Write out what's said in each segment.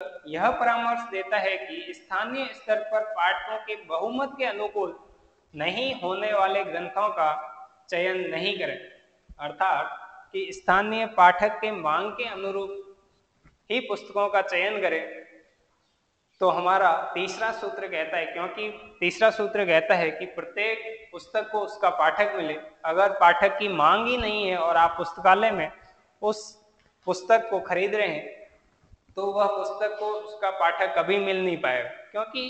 यह परामर्श देता है कि स्थानीय स्तर पर पाठकों के बहुमत के अनुकूल नहीं होने वाले ग्रंथों का चयन नहीं करें। अर्थात कि स्थानीय पाठक के मांग के अनुरूप ही पुस्तकों का चयन करें तो हमारा तीसरा सूत्र कहता है, क्योंकि तीसरा सूत्र कहता है कि प्रत्येक पुस्तक को उसका पाठक मिले। अगर पाठक की मांग ही नहीं है और आप पुस्तकालय में उस पुस्तक को खरीद रहे हैं तो वह पुस्तक को उसका पाठक कभी मिल नहीं पाएगा क्योंकि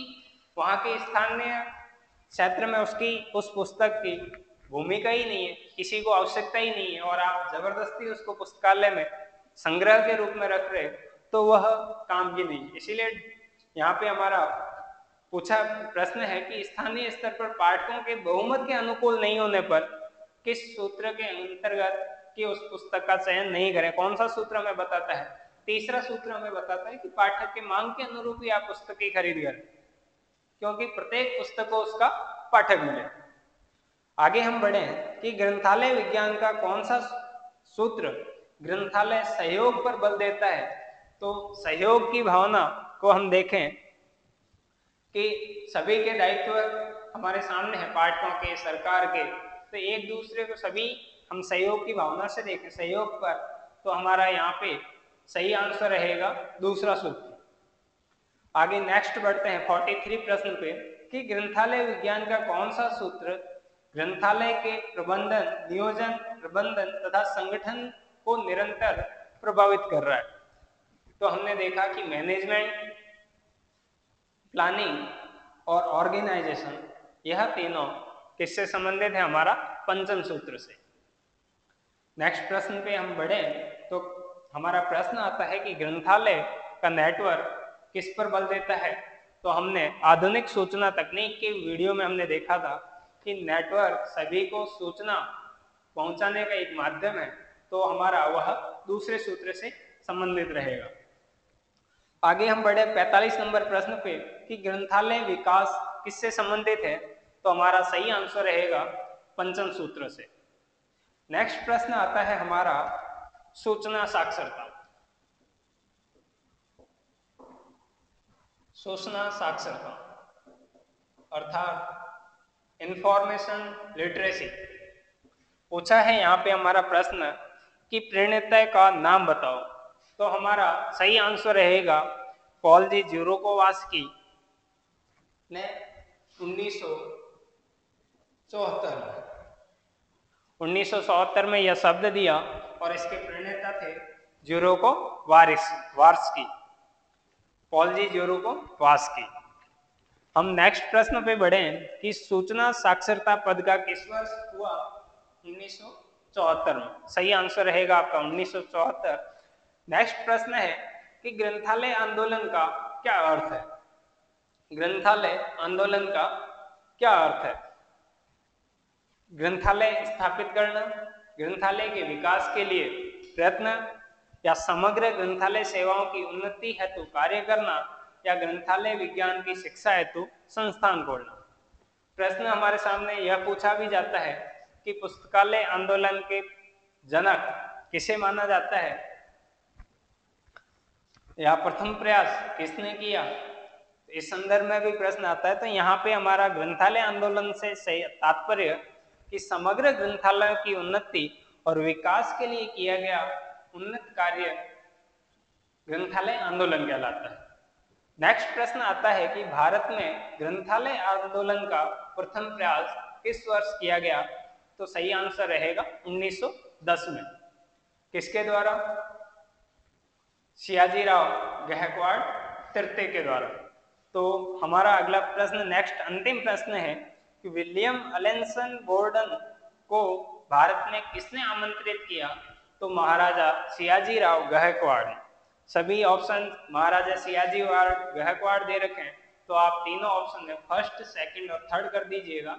वहाँ के स्थानीय क्षेत्र में उसकी, उस पुस्तक की भूमिका ही नहीं है, किसी को आवश्यकता ही नहीं है। और आप ज़बरदस्ती उसको पुस्तकालय में संग्रह के रूप में रख रहे तो वह काम की नहीं इसीलिए यहाँ पे हमारा पूछा प्रश्न है कि स्थानीय स्तर पर पाठकों के बहुमत के अनुकूल नहीं होने पर किस सूत्र के अंतर्गत की उस पुस्तक का चयन नहीं करें? कौन सा सूत्र हमें बताता है? तीसरा सूत्र हमें बताता है कि पाठक के मांग के अनुरूप ही आप पुस्तक की खरीद करें, क्योंकि प्रत्येक पुस्तक को उसका पाठक मिले। आगे हम बढ़े कि ग्रंथालय विज्ञान का कौन सा सूत्र ग्रंथालय सहयोग पर बल देता है। तो सहयोग की भावना को हम देखें कि सभी के दायित्व हमारे सामने है, पाठकों के, सरकार के। तो एक दूसरे को सभी हम सहयोग की भावना से देखें, सहयोग पर। तो हमारा यहाँ पे सही आंसर रहेगा दूसरा सूत्र। आगे नेक्स्ट बढ़ते हैं 43 प्रश्न पे, कि ग्रंथालय विज्ञान का कौन सा सूत्र ग्रंथालय के प्रबंधन, नियोजन, प्रबंधन तथा संगठन को निरंतर प्रभावित कर रहा है? तो हमने देखा कि मैनेजमेंट प्लानिंग और ऑर्गेनाइजेशन यह तीनों किससे संबंधित है? हमारा पंचम सूत्र से। नेक्स्ट प्रश्न पे हम बढ़े तो हमारा प्रश्न आता है कि ग्रंथालय का नेटवर्क किस पर बल देता है? तो हमने आधुनिक सूचना तकनीक के वीडियो में हमने देखा था कि नेटवर्क सभी को सूचना पहुँचाने का एक माध्यम है तो हमारा वह दूसरे सूत्र से संबंधित रहेगा। आगे हम बढ़े 45 नंबर प्रश्न पे कि ग्रंथालय विकास किससे संबंधित है? तो हमारा सही आंसर रहेगा पंचम सूत्र से। नेक्स्ट प्रश्न आता है हमारा सूचना साक्षरता। सूचना साक्षरता। अर्थात इंफॉर्मेशन लिटरेसी पूछा है यहाँ पे हमारा प्रश्न कि प्रणेता का नाम बताओ। तो हमारा सही आंसर रहेगा पॉल जी ज़ीरो को की ने उन्नीस सौ चौहत्तर में यह शब्द दिया और इसके प्रणेता थे ज्यूरो को वारिस, वार्सकी। पॉल जी ज्यूरो को वास्की हम नेक्स्ट प्रश्न पे बढ़े कि सूचना साक्षरता पद का किस वर्ष हुआ? उन्नीस में। सही आंसर रहेगा आपका, उन्नीस सौ चौहत्तर। नेक्स्ट प्रश्न है कि ग्रंथालय आंदोलन का क्या अर्थ है? ग्रंथालय आंदोलन का क्या अर्थ है? ग्रंथालय स्थापित करना ग्रंथालय के विकास के लिए प्रयत्न या समग्र ग्रंथालय सेवाओं की उन्नति हेतु कार्य करना या ग्रंथालय विज्ञान की शिक्षा हेतु संस्थान खोलना। प्रश्न हमारे सामने यह पूछा भी जाता है कि पुस्तकालय आंदोलन के जनक किसे माना जाता है? या प्रथम प्रयास किसने किया? इस संदर्भ में भी प्रश्न आता है तो यहाँ पे हमारा ग्रंथालय आंदोलन से तात्पर्य कि समग्र ग्रंथालय की उन्नति और विकास के लिए किया गया उन्नत कार्य ग्रंथालय आंदोलन कहलाता है। नेक्स्ट प्रश्न आता है कि भारत में ग्रंथालय आंदोलन का प्रथम प्रयास किस वर्ष किया गया? तो सही आंसर रहेगा 1910 में। किसके द्वारा? सियाजी राव गहकवाड़ तृतीय के द्वारा। तो हमारा अगला प्रश्न नेक्स्ट अंतिम प्रश्न है कि विलियम अलेंसन बोर्डन को भारत में किसने आमंत्रित किया? तो महाराजा सियाजी राव गहकवाड़ ने। सभी ऑप्शन महाराजा सियाजी गहकवाड़ दे रखे हैं। तो आप तीनों ऑप्शन में फ़र्स्ट सेकंड और थर्ड कर दीजिएगा।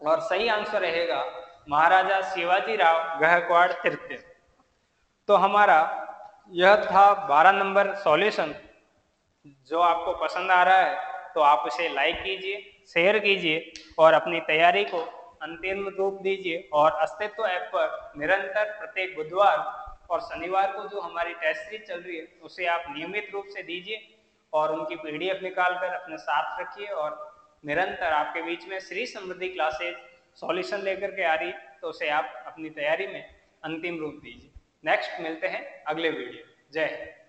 और सही आंसर रहेगा महाराजा शिवाजी राव गहकवाड़ तृतीय। तो हमारा यह था बारह नंबर सॉल्यूशन जो आपको पसंद आ रहा है तो आप उसे लाइक कीजिए शेयर कीजिए और अपनी तैयारी को अंतिम रूप दीजिए। और अस्तित्व ऐप पर निरंतर प्रत्येक बुधवार और शनिवार को जो हमारी टेस्ट सीरीज़ चल रही है, उसे आप नियमित रूप से दीजिए और उनकी पीडीएफ निकाल कर अपने साथ रखिए और निरंतर आपके बीच में श्री समृद्धि क्लासेज सॉल्यूशन लेकर के आ रही तो उसे आप अपनी तैयारी में अंतिम रूप दीजिए। नेक्स्ट मिलते हैं अगले वीडियो जय हिंद।